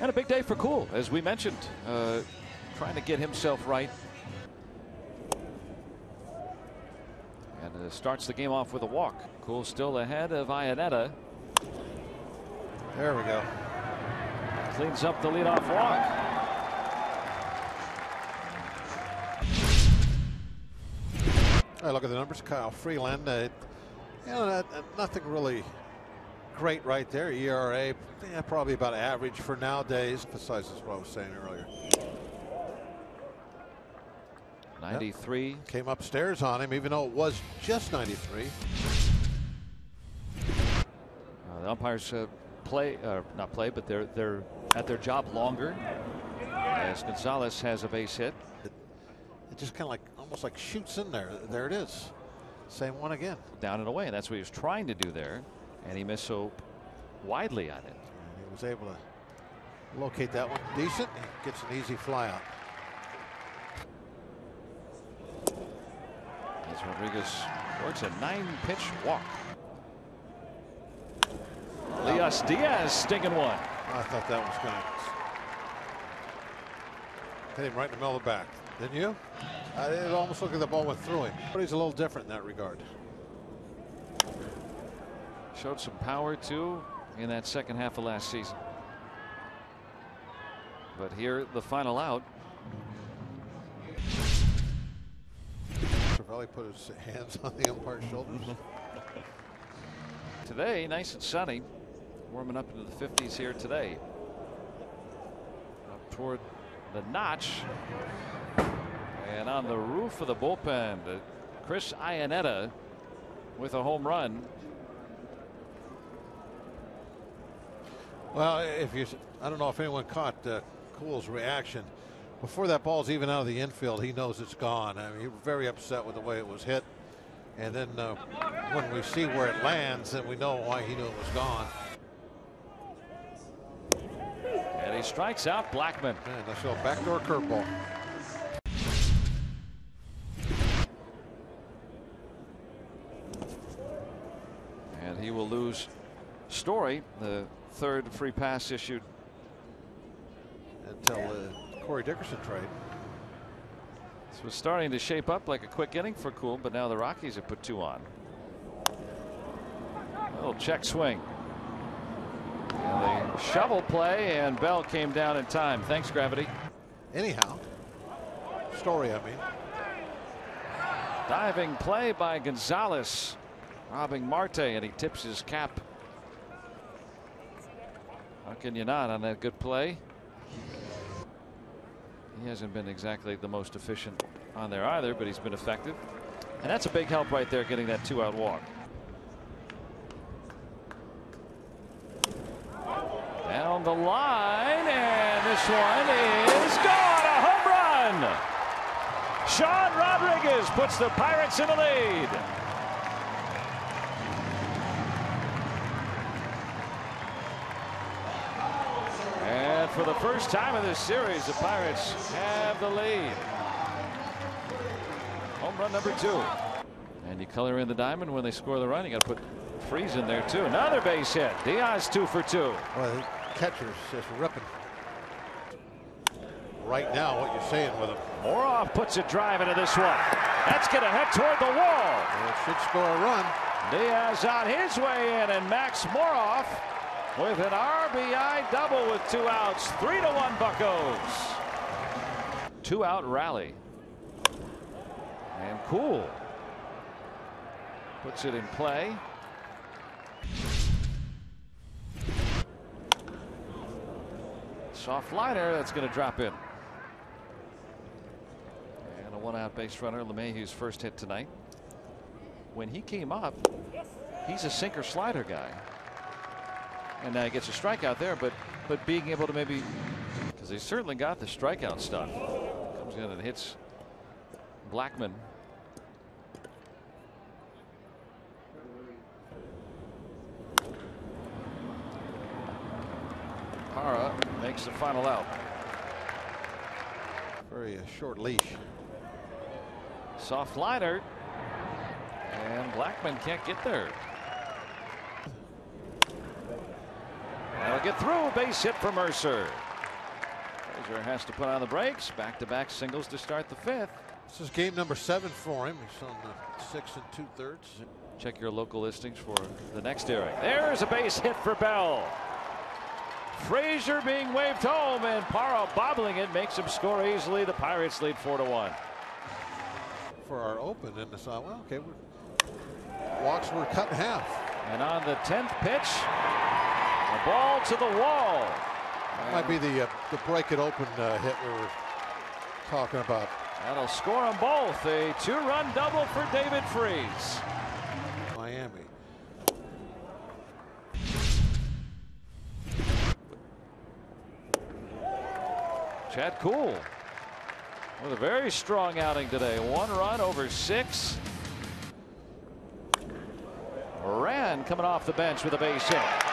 And a big day for Kuhl, as we mentioned, uh, trying to get himself right. And uh, starts the game off with a walk. Kuhl still ahead of Iannetta. There we go. Cleans up the leadoff walk. I look at the numbers. Kyle Freeland, uh, you know, nothing really great right there. ERA, yeah, probably about average for nowadays. Besides what I was saying earlier. 93. Yep. Came upstairs on him, even though it was just 93. Uh, the umpires uh, play, uh, not play, but they're they're at their job longer. As Gonzalez has a base hit. It, it just kind of like almost like shoots in there. There it is. Same one again. Down and away. That's what he was trying to do there. And he missed so widely on it. And he was able to locate that one decent. He gets an easy fly out. As Rodriguez works a nine pitch walk. Elias Diaz stinging one. I thought that was going to hit him right in the middle of the back. Didn't you? Uh, it almost looked like the ball went through him. But he's a little different in that regard. Showed some power too in that second half of last season. But here, the final out. Cervelli put his hands on the umpire's shoulders. today, nice and sunny. Warming up into the 50s here today. Up toward the notch. And on the roof of the bullpen, uh, Chris Iannetta with a home run. Well, if you, I don't know if anyone caught uh, Kuhl's reaction. Before that ball's even out of the infield, he knows it's gone. I mean, he was very upset with the way it was hit. And then uh, when we see where it lands, then we know why he knew it was gone. And he strikes out Blackmon. Man, that's a backdoor curveball. And he will lose Story, the third free pass issued until the Corey Dickerson trade. This was starting to shape up like a quick inning for Kuhl, but now the Rockies have put two on. A little check swing. And the shovel play, and Bell came down in time. Thanks, Gravity. Anyhow, story, I mean. Diving play by Gonzalez, robbing Marte, and he tips his cap. How can you not on that good play? He hasn't been exactly the most efficient on there either, but he's been effective. And that's a big help right there, getting that two out walk. Down the line, and this one is gone. A home run. Sean Rodriguez puts the Pirates in the lead. For the first time in this series, the Pirates have the lead. Home run number two. And you color in the diamond when they score the run. You got to put Freese in there too. Another base hit. Diaz two for two. Well, the catcher's just ripping. Right now, what you're saying with him. Moroff puts a drive into this one. That's going to head toward the wall. Well, it should score a run. Diaz on his way in, and Max Moroff with an RBI double with two outs. Three to one Buckos. Two out rally. And Kuhl. puts it in play. Soft liner that's going to drop in. And a one out base runner, LeMahieu's first hit tonight. When he came up, he's a sinker slider guy. And now he gets a strikeout there, but but being able to maybe because he certainly got the strikeout stuff. Comes in and hits Blackmon. Parra makes the final out. Very uh, short leash. Soft liner. And Blackmon can't get there. That'll get through. A base hit for Mercer. Frazier has to put on the brakes. Back to back singles to start the fifth. This is game number seven for him. He's on the six and two thirds. Check your local listings for the next airing. There's a base hit for Bell. Frazier being waved home and Parra bobbling it makes him score easily. The Pirates lead four to one. For our open, and I thought, uh, well, okay, we're, walks were cut in half. And on the 10th pitch, ball to the wall. That Might be the uh, the break it open uh, hit we were talking about. That'll score them both. A two-run double for David Freese. Miami. Chad Kuhl with a very strong outing today. One run over six. Moran coming off the bench with a base hit.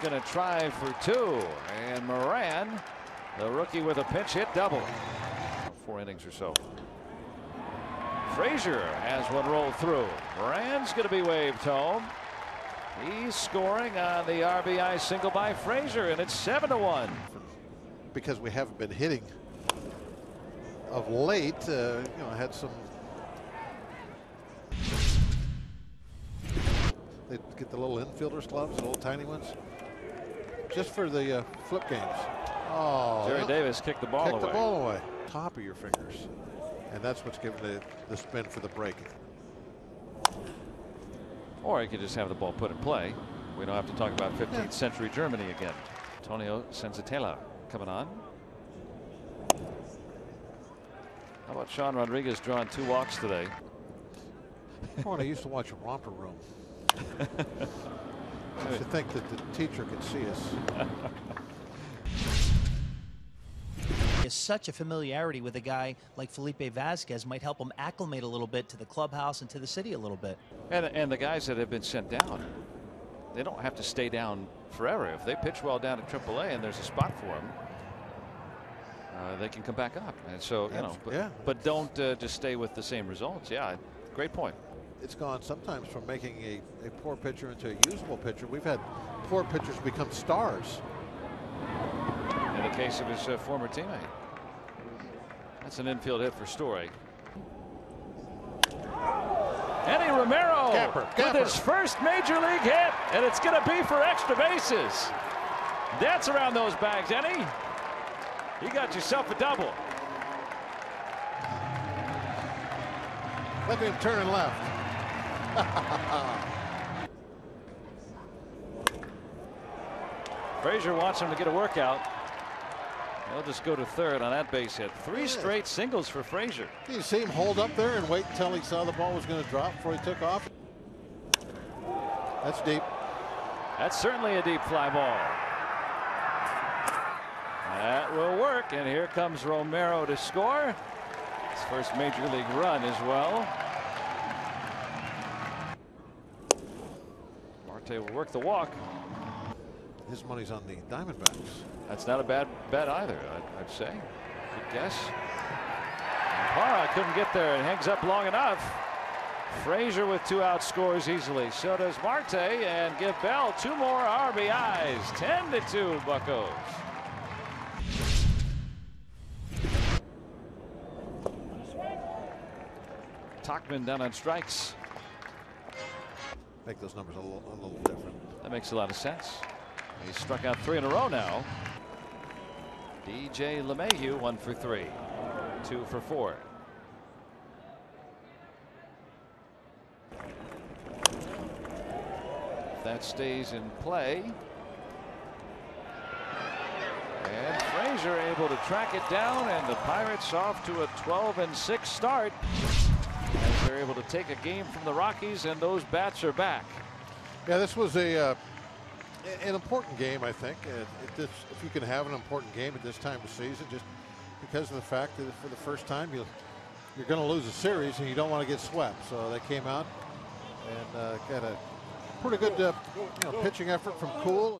Going to try for two. And Moran, the rookie with a pinch hit double. Four innings or so. Frazier has one rolled through. Moran's going to be waved home. He's scoring on the RBI single by Frazier, and it's 7 to 1. Because we haven't been hitting of late, uh, you know, had some. They get the little infielders clubs, the little tiny ones, just for the uh, flip games. Oh, Jerry. Davis kicked the ball Kick away. the ball away. Top of your fingers. And that's what's giving the, the spin for the break. Or you could just have the ball put in play. We don't have to talk about 15th century Germany again. Antonio Senzatela coming on. How about Sean Rodriguez drawing two walks today? And I used to watch Romper Room. I used to think that the teacher could see us. is such a familiarity with a guy like Felipe Vasquez might help him acclimate a little bit to the clubhouse and to the city a little bit. And, and the guys that have been sent down, they don't have to stay down forever. If they pitch well down at AAA and there's a spot for them, uh, they can come back up. And so, you know, but, Yeah. but don't uh, just stay with the same results. Yeah, great point. It's gone sometimes from making a, a poor pitcher into a usable pitcher. We've had poor pitchers become stars. in the case of his uh, former teammate. That's an infield hit for Story. Eddie Romero Gapper, with his first major league hit, and it's going to be for extra bases. Dance around those bags, Eddie. You got yourself a double. Look at him turning left. Frazier wants him to get a workout. He'll just go to third on that base hit. Three straight singles for Frazier. You see him hold up there and wait until he saw the ball was going to drop before he took off. That's deep. That's certainly a deep fly ball. That will work, and here comes Romero to score. His first major league run as well. Marte will work the walk. His money's on the Diamondbacks. That's not a bad bet either, I'd, I'd say. Good guess. Parra couldn't get there and hangs up long enough. Frazier with two out scores easily. So does Marte and give Bell two more RBIs. 10 to 2 Buckos. Talkman down on strikes. Make those numbers a little, a little different. That makes a lot of sense. He's struck out three in a row now. DJ LeMahieu, one for three, two for four. If that stays in play. And Frazier able to track it down, and the Pirates off to a 12 and 6 start. They're able to take a game from the Rockies, and those bats are back. Yeah, this was a uh, an important game, I think. If, this, if you can have an important game at this time of season, just because of the fact that for the first time you you're going to lose a series and you don't want to get swept. So they came out and uh, got a pretty good uh, you know, pitching effort from Kuhl.